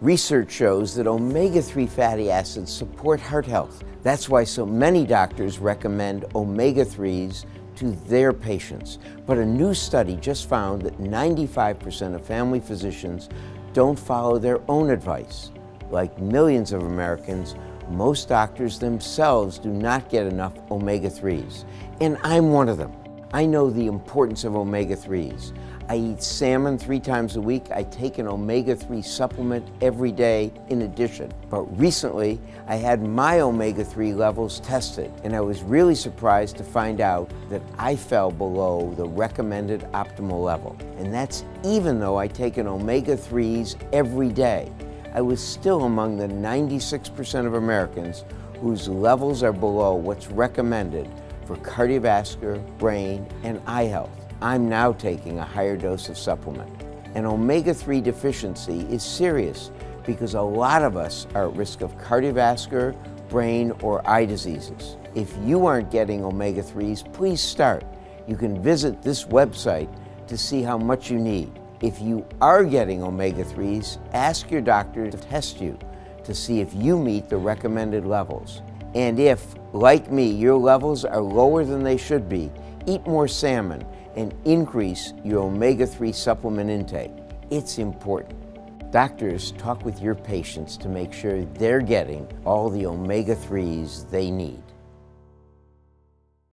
Research shows that omega 3 fatty acids support heart health. That's why so many doctors recommend omega 3s to their patients. But a new study just found that 95% of family physicians don't follow their own advice. Like millions of Americans, most doctors themselves do not get enough omega 3s. And I'm one of them. I know the importance of omega 3s. I eat salmon three times a week. I take an omega 3 supplement every day in addition. But recently, I had my omega 3 levels tested, and I was really surprised to find out that I fell below the recommended optimal level. And that's even though I take an omega 3s every day. I was still among the 96% of Americans whose levels are below what's recommended for cardiovascular, brain, and eye health. I'm now taking a higher dose of supplement. An omega-3 deficiency is serious because a lot of us are at risk of cardiovascular, brain, or eye diseases. If you aren't getting omega-3s, please start. You can visit this website to see how much you need. If you are getting omega-3s, ask your doctor to test you to see if you meet the recommended levels. And if, like me, your levels are lower than they should be, eat more salmon and increase your omega 3 supplement intake. It's important. Doctors talk with your patients to make sure they're getting all the omega 3s they need.